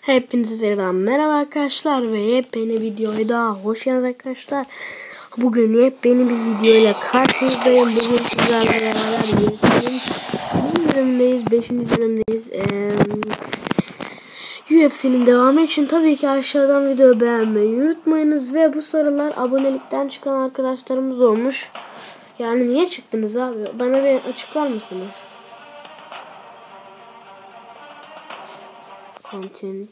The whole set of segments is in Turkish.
Hepinize tekrardan merhaba arkadaşlar ve yepyeni videoya daha hoş geldiniz arkadaşlar. Bugün yepyeni bir video ile karşınızdayım. Bugün sizlerle beraber yepyeni bölümdeyiz, 5. bölümdeyiz. Ee, UFC'nin devamı için tabii ki aşağıdan video beğenmeyi unutmayınız ve bu sorular abonelikten çıkan arkadaşlarımız olmuş. Yani niye çıktınız abi? Bana bir açıklar mısınız? Continue.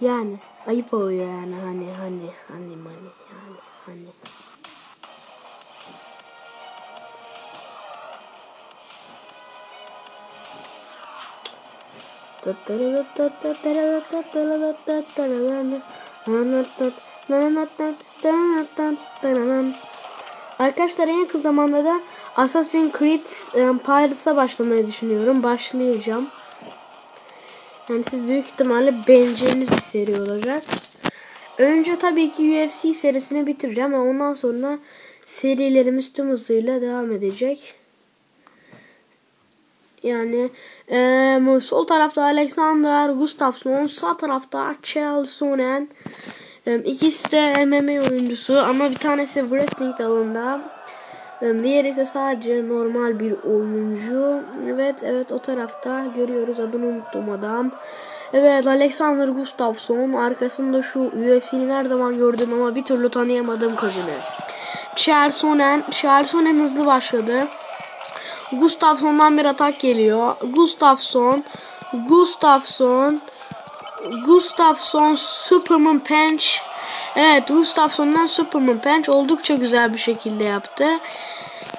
Yani ayıp oluyor yani hani hani hani hani yani hani. Arkadaşlar en yakın zamanda da Assassin's Creed Pirates'a başlamayı düşünüyorum. Başlayacağım. Yani siz büyük ihtimalle beğeneceğiniz bir seri olacak. Önce tabii ki UFC serisini bitireceğim ve ondan sonra serilerimiz tüm hızıyla devam edecek. Yani e, sol tarafta Alexander Gustafsson, sağ tarafta Chael Sonnen. İkisi de MMA oyuncusu ama bir tanesi wrestling dalında. Diğeri ise sadece normal bir oyuncu. Evet evet o tarafta görüyoruz adını unuttum adam. Evet Alexander Gustafsson arkasında şu UFC'nin her zaman gördüğüm ama bir türlü tanıyamadığım kadını. Chael Sonnen hızlı başladı. Gustafsson'dan bir atak geliyor. Gustafsson, Gustafsson, Gustafsson Superman Punch. Evet Gustafsson'dan Superman Punch oldukça güzel bir şekilde yaptı.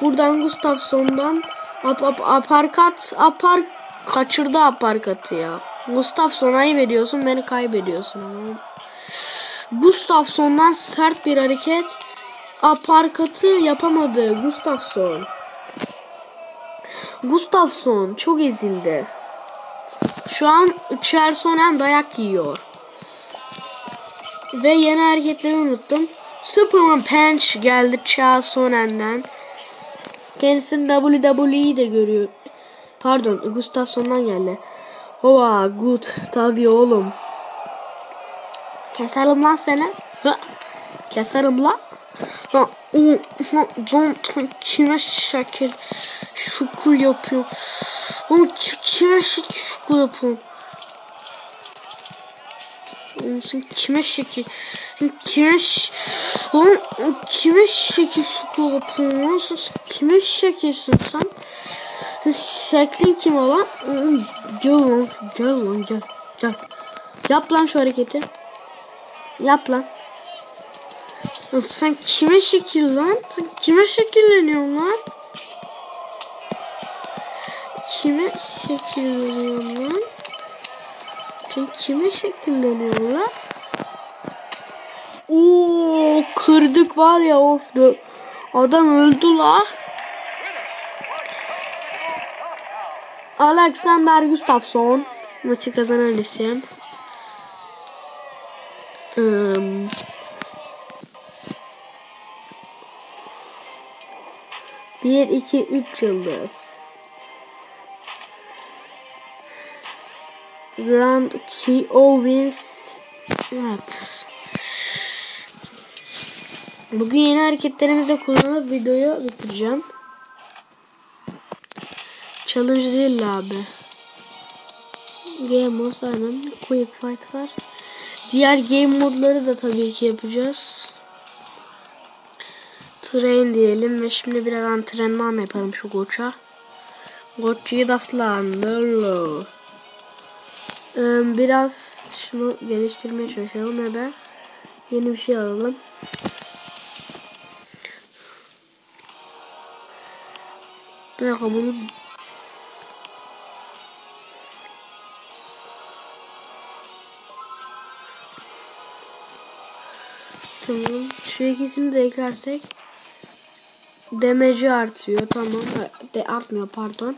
Buradan Gustafsson'dan ap, ap, aparkat apar kaçırdı aparkatı ya. Gustafsson ayıp ediyorsun beni kaybediyorsun ama. Gustafsson'dan sert bir hareket. Aparkatı yapamadı Gustafsson. Gustafsson çok ezildi. Şu an Chelsonen dayak yiyor. Ve yeni hareketleri unuttum. Superman Punch geldi Chelsone'den. Kendisini WWE'de görüyor. Pardon Gustafsson'dan geldi. Hova good tabii oğlum. Keserim lan seni. Keserim lan. Ha, o, ha, can, kime şekil şukul yapıyor. O kime şekil şukul yapıyor. Sen kime şekil kime Oğlum kime şekil şukul yapıyorsun lan sen kime şekilsin sen? Şeklin kim olan Gel lan gel lan gel gel. Yap lan şu hareketi. Yap lan sen kime şekil lan? Kime şekilleniyorsun lan? Kime şekilleniyorsun lan? Sen kime şekilleniyorsun lan? Oo kırdık var ya of adam öldü la. Alexander Gustafsson maçı kazanan isim. Um, Bir, iki, üç yıldız. Grand Key Owens. Evet. Bugün yeni hareketlerimizi kullanıp videoyu bitireceğim. Challenge değil abi. Game mode aynen. Quick fight var. Diğer game modları da tabii ki yapacağız. Train diyelim ve şimdi biraz antrenman yapalım şu koça. Koçayı da slandırlı. Ee, biraz şunu geliştirmeye çalışalım ya da yeni bir şey alalım. Bir dakika bunu Tamam. Şu ikisini de eklersek Damage artıyor. Tamam. De artmıyor pardon.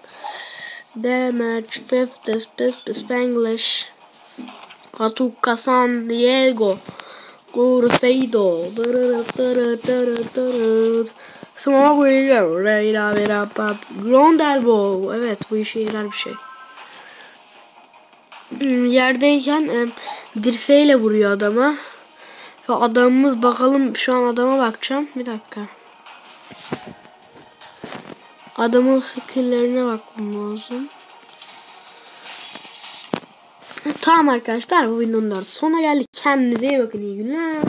Damage, fifth, space, Spanglish. Hatuka San Diego. Cruzeiro. Smoguillo. Reyna Vera Pat. Gronderbo. Evet bu işe yarar bir şey. Hmm, Yerdeyken e, dirseğiyle vuruyor adama. Ve adamımız bakalım şu an adama bakacağım. Bir dakika. Adamın skilllerine bakmam lazım. Tamam arkadaşlar bu videonun da sonuna geldik. Kendinize iyi bakın. iyi günler.